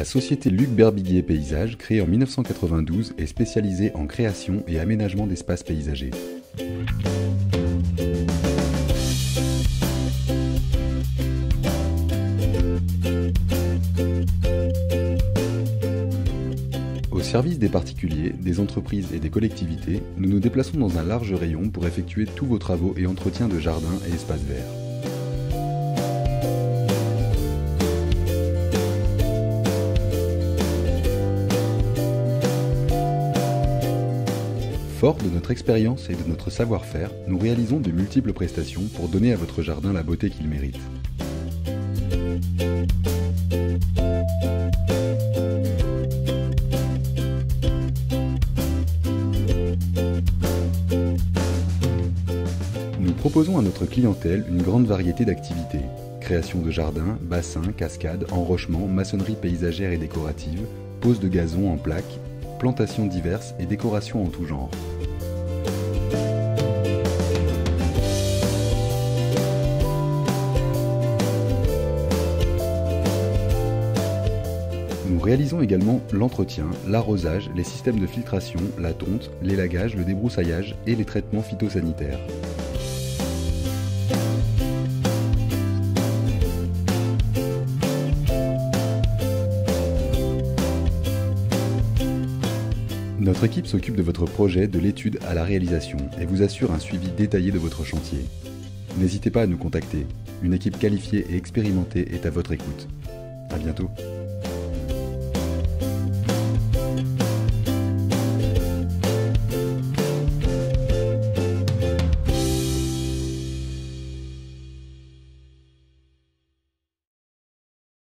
La société Luc Berbiguier Paysage, créée en 1992, est spécialisée en création et aménagement d'espaces paysagers. Au service des particuliers, des entreprises et des collectivités, nous nous déplaçons dans un large rayon pour effectuer tous vos travaux et entretiens de jardins et espaces verts. Fort de notre expérience et de notre savoir-faire, nous réalisons de multiples prestations pour donner à votre jardin la beauté qu'il mérite. Nous proposons à notre clientèle une grande variété d'activités. Création de jardins, bassins, cascades, enrochements, maçonnerie paysagère et décorative, pose de gazon en plaques, plantations diverses et décorations en tout genre. Nous réalisons également l'entretien, l'arrosage, les systèmes de filtration, la tonte, l'élagage, le débroussaillage et les traitements phytosanitaires. Notre équipe s'occupe de votre projet de l'étude à la réalisation et vous assure un suivi détaillé de votre chantier. N'hésitez pas à nous contacter. Une équipe qualifiée et expérimentée est à votre écoute. À bientôt.